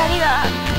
二人は。